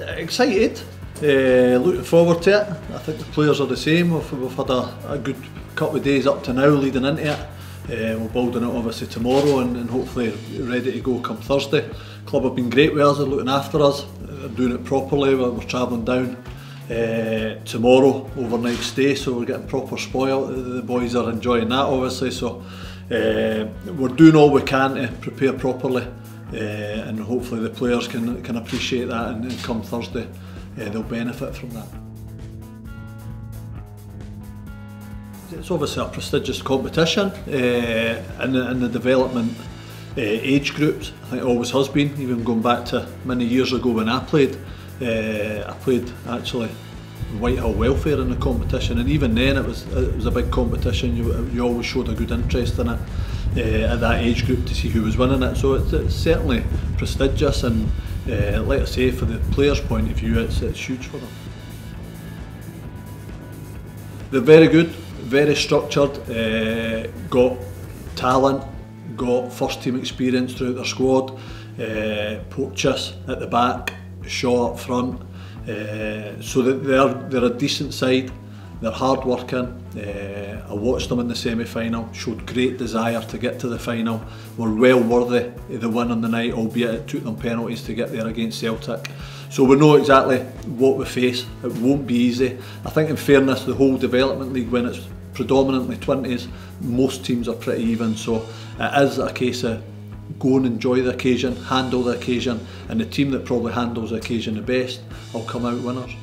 excited, uh, looking forward to it. I think the players are the same. We've, we've had a, a good couple of days up to now leading into it. Uh, we're building it obviously tomorrow and, and hopefully ready to go come Thursday. Club have been great with us, they're looking after us, they're doing it properly. We're, we're travelling down uh, tomorrow, overnight stay, so we're getting proper spoil. The boys are enjoying that obviously, so we're doing all we can to prepare properly. Uh, and hopefully the players can can appreciate that and, and come Thursday uh, they'll benefit from that. It's obviously a prestigious competition uh, in, the, in the development uh, age groups. I think always has been, even going back to many years ago when I played. Uh, I played actually Whitehill Welfare in the competition, and even then it was it was a big competition. You, you always showed a good interest in it uh, at that age group to see who was winning it. So it's, it's certainly prestigious, and uh, like say, for the players' point of view, it's, it's huge for them. They're very good, very structured, uh, got talent, got first team experience throughout their squad, uh, Porteous at the back, Shaw up front, uh, so they're, they're a decent side, they're hard working, uh, I watched them in the semi-final, showed great desire to get to the final, were well worthy of the win on the night, albeit it took them penalties to get there against Celtic. So we know exactly what we face, it won't be easy. I think in fairness, the whole development league, when it's predominantly 20s, most teams are pretty even, so it is a case of go and enjoy the occasion, handle the occasion, and the team that probably handles the occasion the best will come out winners.